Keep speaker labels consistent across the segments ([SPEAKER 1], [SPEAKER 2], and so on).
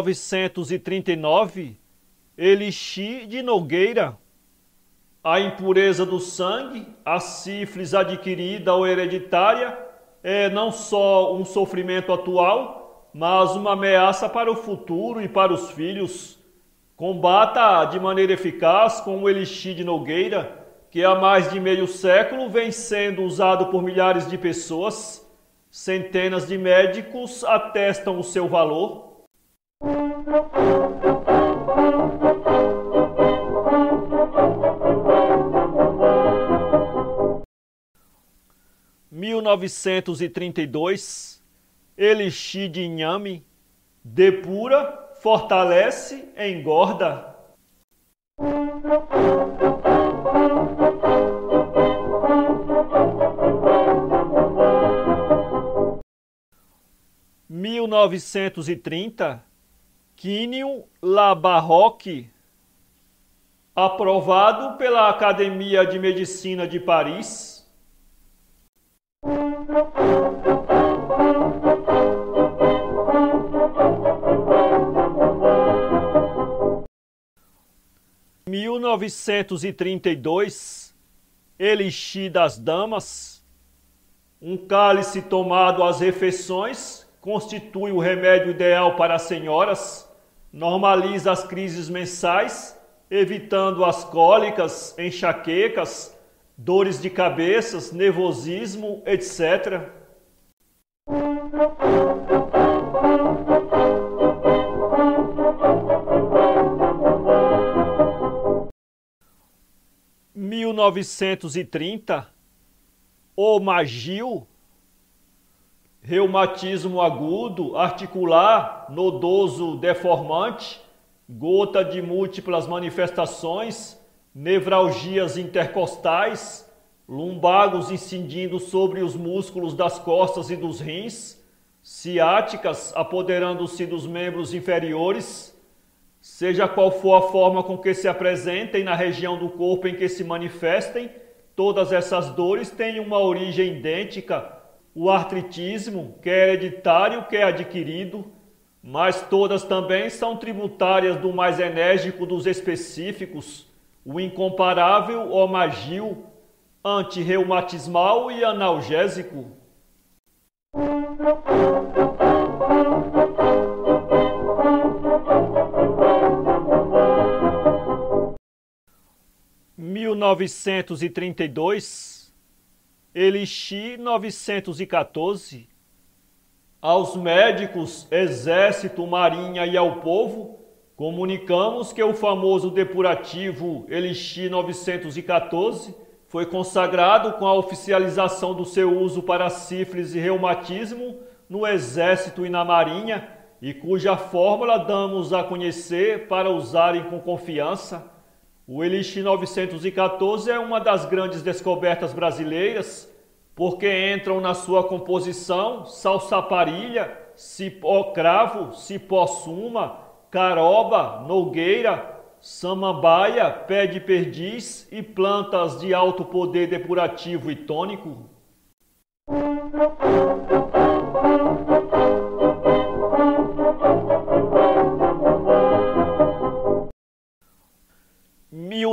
[SPEAKER 1] 1939, Elixir de Nogueira. A impureza do sangue, a sífilis adquirida ou hereditária, é não só um sofrimento atual, mas uma ameaça para o futuro e para os filhos. Combata de maneira eficaz com o Elixir de Nogueira, que há mais de meio século vem sendo usado por milhares de pessoas. Centenas de médicos atestam o seu valor. 1932, Elixir de inhame, depura, fortalece, engorda. Mil novecentos e trinta, Quinium Labarroque, aprovado pela Academia de Medicina de Paris. Mil novecentos e trinta e dois, Elixir das Damas, um cálice tomado às refeições constitui o remédio ideal para as senhoras normaliza as crises mensais, evitando as cólicas, enxaquecas, dores de cabeças, nervosismo, etc. Mil novecentos e trinta, o Magil reumatismo agudo, articular, nodoso, deformante, gota de múltiplas manifestações, nevralgias intercostais, lumbagos incidindo sobre os músculos das costas e dos rins, ciáticas apoderando-se dos membros inferiores, seja qual for a forma com que se apresentem na região do corpo em que se manifestem, todas essas dores têm uma origem idêntica o artritismo, que é hereditário, que é adquirido, mas todas também são tributárias do mais enérgico dos específicos, o incomparável omagil, antirreumatismal e analgésico. Mil novecentos e trinta e dois Elixir 914. Aos médicos, exército, marinha e ao povo, comunicamos que o famoso depurativo Elixir 914 foi consagrado com a oficialização do seu uso para sífilis e reumatismo no exército e na marinha, e cuja fórmula damos a conhecer para usarem com confiança o Elixir 914 é uma das grandes descobertas brasileiras, porque entram na sua composição salsaparilha, cipó cravo, cipó suma, caroba, nogueira, samambaia, pé de perdiz e plantas de alto poder depurativo e tônico.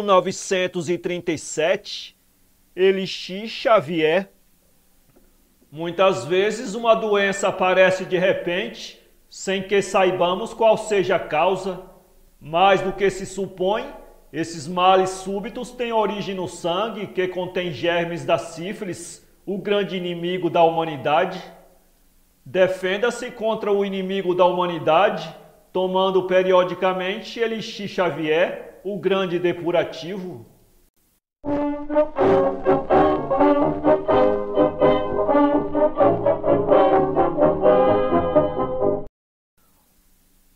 [SPEAKER 1] 1937, Elixir Xavier. Muitas vezes uma doença aparece de repente, sem que saibamos qual seja a causa. Mais do que se supõe, esses males súbitos têm origem no sangue, que contém germes da sífilis, o grande inimigo da humanidade. Defenda-se contra o inimigo da humanidade, tomando periodicamente Elixir Xavier o grande depurativo.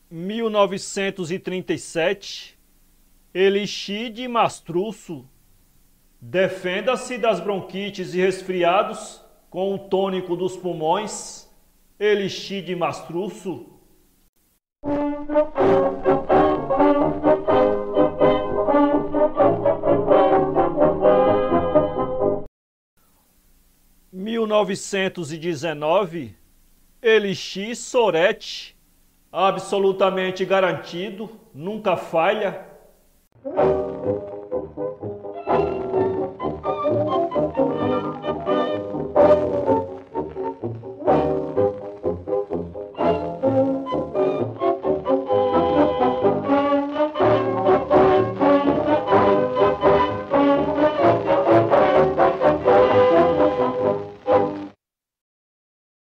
[SPEAKER 1] Mil novecentos e trinta e sete, Elixir de Mastruço. Defenda-se das bronquites e resfriados com o tônico dos pulmões. Elixir de Mastruço. Mil novecentos e dezenove, Elixir Sorete, absolutamente garantido, nunca falha.